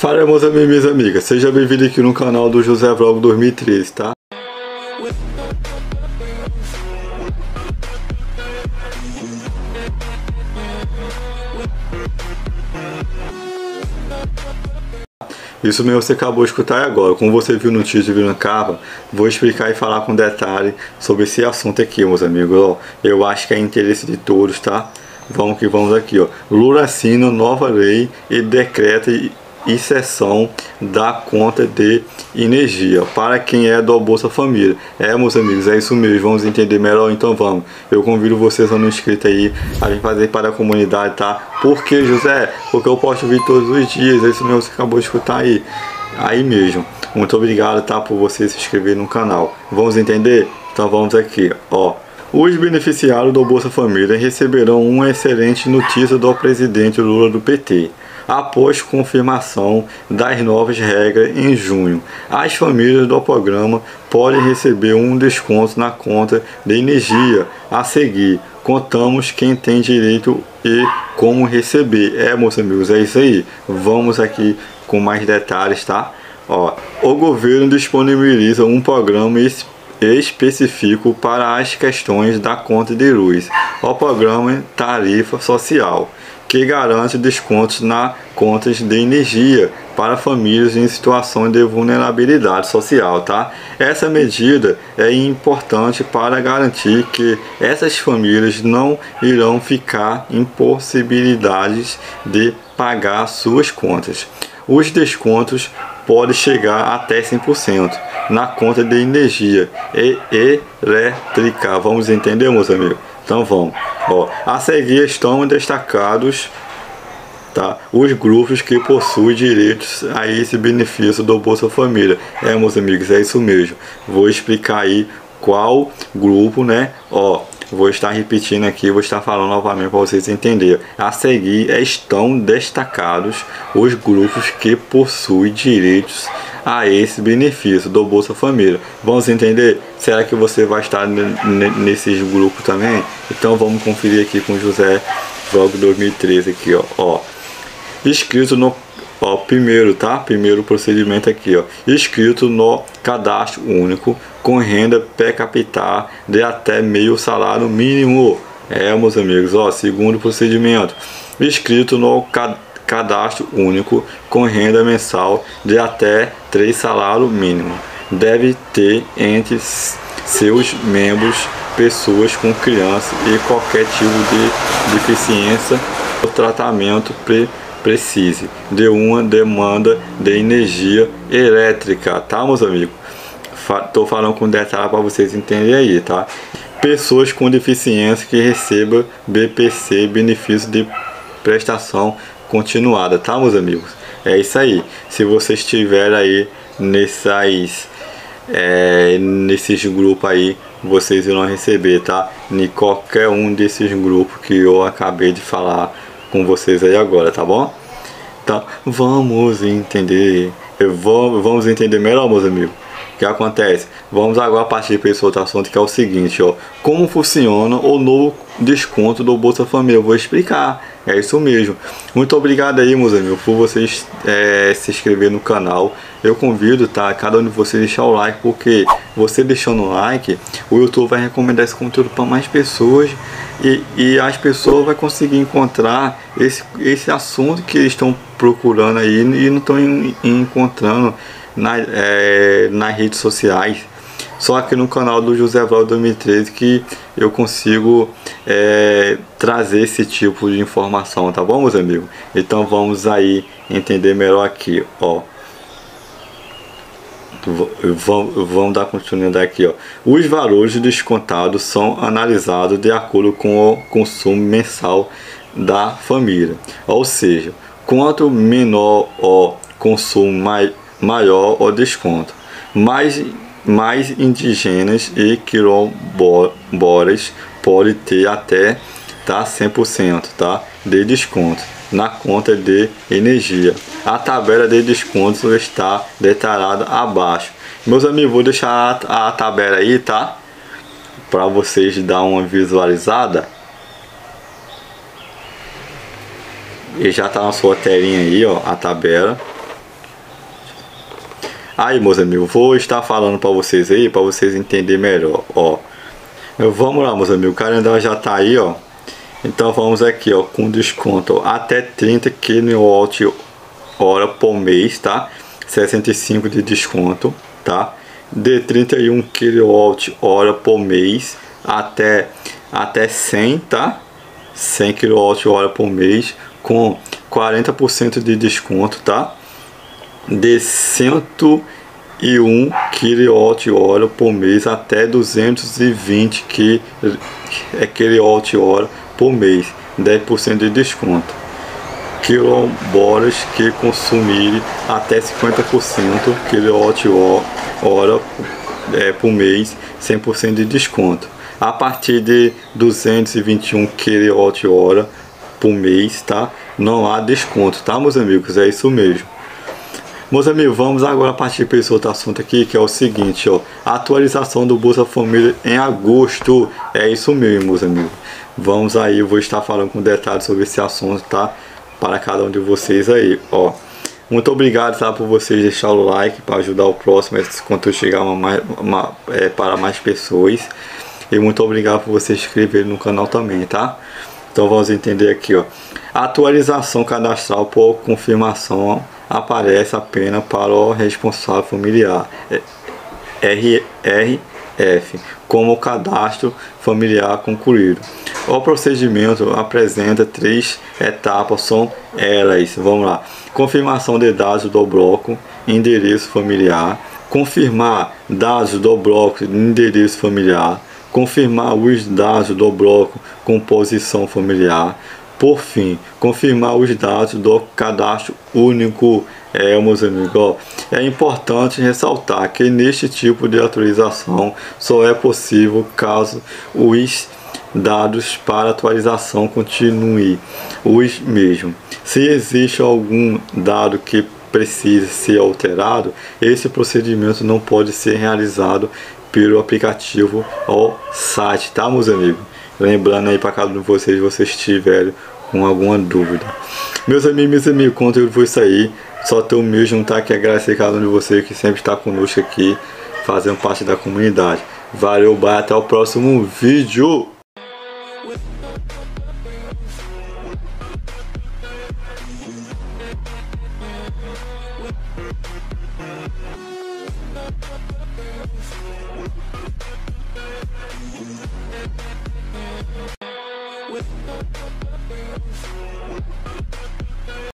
Fala meus amigos e minhas amigas, seja bem-vindo aqui no canal do José Vlog 2013, tá? Isso mesmo você acabou de escutar agora. Como você viu no título e viu na capa, vou explicar e falar com detalhe sobre esse assunto aqui, meus amigos. eu acho que é interesse de todos, tá? Vamos que vamos aqui, ó. Lula assina nova lei e decreta exceção da conta de energia para quem é do Bolsa Família. É, meus amigos, é isso mesmo. Vamos entender melhor? Então vamos. Eu convido vocês a não inscrito aí a vir fazer para a comunidade, tá? Por que, José? Porque eu posto vídeo todos os dias. É isso mesmo, você acabou de escutar aí. Aí mesmo. Muito obrigado, tá? Por você se inscrever no canal. Vamos entender? Então vamos aqui, ó. Os beneficiários do Bolsa Família receberão uma excelente notícia do presidente Lula do PT após confirmação das novas regras em junho. As famílias do programa podem receber um desconto na conta de energia a seguir. Contamos quem tem direito e como receber. É, meus amigos, é isso aí. Vamos aqui com mais detalhes, tá? Ó, o governo disponibiliza um programa específico para as questões da conta de luz. O programa Tarifa Social que garante descontos na contas de energia para famílias em situação de vulnerabilidade social, tá? Essa medida é importante para garantir que essas famílias não irão ficar impossibilidades de pagar suas contas. Os descontos podem chegar até 100% na conta de energia e elétrica. Vamos entender, meus amigos? Então vamos. Ó, a seguir estão destacados tá? os grupos que possuem direitos a esse benefício do Bolsa Família. É, meus amigos, é isso mesmo. Vou explicar aí qual grupo, né? Ó, vou estar repetindo aqui, vou estar falando novamente para vocês entenderem. A seguir estão destacados os grupos que possuem direitos a esse benefício do Bolsa Família. Vamos entender? Será que você vai estar nesses grupos também? Então vamos conferir aqui com José Vlog 2013 aqui, ó. ó. Escrito no ó, primeiro, tá? Primeiro procedimento aqui, ó. Escrito no cadastro único com renda per capita de até meio salário mínimo. É, meus amigos, ó, segundo procedimento. Escrito no cadastro único com renda mensal de até 3 salários mínimo. Deve ter entre seus membros pessoas com criança e qualquer tipo de deficiência o tratamento pre precise de uma demanda de energia elétrica, tá meus amigos? Tô falando com detalhe para vocês entenderem aí, tá? Pessoas com deficiência que recebam BPC, benefício de prestação continuada, tá, meus amigos? É isso aí. Se você estiver aí nessas, é, nesses grupos aí, vocês irão receber, tá? Em qualquer um desses grupos que eu acabei de falar com vocês aí agora, tá bom? Então, vamos entender. Vamos entender melhor, meus amigos que acontece? Vamos agora partir para esse outro assunto que é o seguinte, ó. Como funciona o novo desconto do Bolsa Família? Eu vou explicar. É isso mesmo. Muito obrigado aí, meus amigos, por vocês é, se inscrever no canal. Eu convido, tá? Cada um de vocês deixar o like, porque você deixando o like, o YouTube vai recomendar esse conteúdo para mais pessoas e, e as pessoas vão conseguir encontrar esse, esse assunto que eles estão procurando aí e não estão encontrando na, é, nas redes sociais. Só aqui no canal do José Val 2013 que eu consigo é, trazer esse tipo de informação, tá bom, meus amigos? Então vamos aí entender melhor aqui, ó. Vamos, vamos dar continuidade aqui, ó. Os valores descontados são analisados de acordo com o consumo mensal da família. Ou seja, quanto menor o consumo mais maior o desconto. Mais, mais indígenas e quilombolas pode ter até tá, 100% tá, de desconto na conta de energia. A tabela de descontos está detalhada abaixo. Meus amigos, vou deixar a, a tabela aí, tá? Para vocês dar uma visualizada. E já tá na sua telinha aí, ó, a tabela Aí, meus amigos, vou estar falando para vocês aí, para vocês entenderem melhor, ó. Vamos lá, meus amigos, o calendário já tá aí, ó. Então vamos aqui, ó, com desconto ó, até 30 kWh por mês, tá? 65 de desconto, tá? De 31 kWh por mês até até 100, tá? 100 kWh por mês com 40% de desconto, tá? De 101 kWh por mês até 220 kWh por mês, 10% de desconto. Quilombolas que consumirem até 50% kWh é, por mês, 100% de desconto. A partir de 221 kWh por mês, tá? Não há desconto, tá, meus amigos? É isso mesmo. Meus amigos, vamos agora partir para esse outro assunto aqui, que é o seguinte, ó. Atualização do Bolsa Família em agosto. É isso mesmo, meus amigos. Vamos aí, eu vou estar falando com detalhes sobre esse assunto, tá? Para cada um de vocês aí, ó. Muito obrigado, tá, por vocês deixar o like para ajudar o próximo, esse conteúdo chegar uma, uma, é, para mais pessoas. E muito obrigado por você se inscrever no canal também, tá? Então vamos entender aqui, ó. A atualização cadastral por confirmação aparece apenas para o responsável familiar. RRF, como cadastro familiar concluído. O procedimento apresenta três etapas, são elas, vamos lá. Confirmação de dados do bloco, endereço familiar, confirmar dados do bloco, endereço familiar, confirmar os dados do bloco composição familiar, por fim, confirmar os dados do cadastro único. É, meus amigos, é importante ressaltar que neste tipo de atualização só é possível caso os dados para atualização continuem os mesmos. Se existe algum dado que precise ser alterado, esse procedimento não pode ser realizado pelo aplicativo ou site, tá, meus amigos? Lembrando aí para cada um de vocês, vocês tiverem com alguma dúvida. Meus amigos, meus amigos, o conteúdo foi isso aí. Só tenho mesmo juntar aqui agradecer cada um de vocês que sempre está conosco aqui, fazendo parte da comunidade. Valeu, bye, até o próximo vídeo.